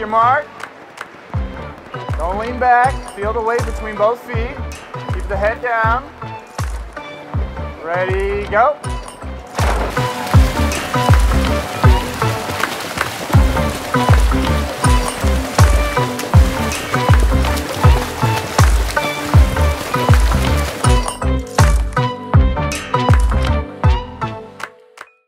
Your mark. Don't lean back. Feel the weight between both feet. Keep the head down. Ready, go.